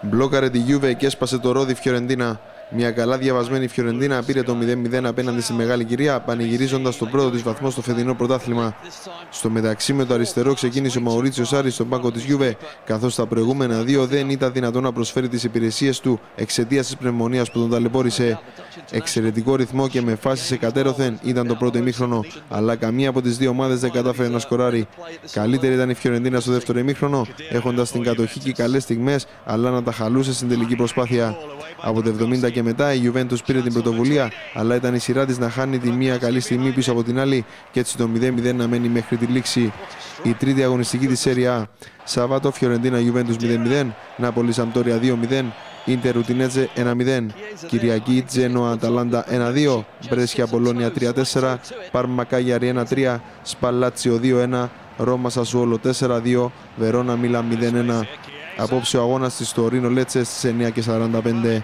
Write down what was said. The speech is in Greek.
Μπλόκαρε τη Γιούβε και έσπασε το ρόδι Φιωρεντίνα. Μια καλά διαβασμένη Φιωρεντίνα πήρε το 0-0 απέναντι στη Μεγάλη Κυρία, πανηγυρίζοντας τον πρώτο της βαθμό στο φετινό πρωτάθλημα. Στο μεταξύ, με το αριστερό ξεκίνησε ο Μαουρίτσιος Σάρη στον πάγκο της Γιούβε, καθώς τα προηγούμενα δύο δεν ήταν δυνατόν να προσφέρει τις υπηρεσίες του εξαιτίας της πνευμονίας που τον ταλαιπώρησε. Εξαιρετικό ρυθμό και με φάσει εκατέρωθεν ήταν το πρώτο ημίχρονο, αλλά καμία από τις δύο ομάδες δεν κατάφερε να σκοράρει. Καλύτερη ήταν η Φιωρεντίνα στο δεύτερο ημίχρονο, έχοντας την κατοχή και καλές στιγμές, αλλά να τα χαλούσε στην τελική προσπάθεια. Από το 70 και μετά η Juventus πήρε την πρωτοβουλία, αλλά ήταν η σειρά της να χάνει τη μία καλή στιγμή πίσω από την άλλη και έτσι το 0-0 να μένει μέχρι τη λήξη. Η τρίτη αγωνιστική της Serie A. Σαββάτο Φιωρεντίνα Juventus 0-0, Νάπολη Σαμπτόρια 2-0, Ίντερ Ρουτινέτζε 1-0, Κυριακή Τζένοα Αταλάντα 1-2, Μπρέσια Πολώνια 3-4, Πάρμα Κάγιαρη 1-3, Σπαλάτσιο 2-1, Ρώμα Σασουόλο 4-2, Βερόνα Μίλα 0-1. Απόψε ο αγώνας της στο Ρήνο Λέτσε στις 9.45.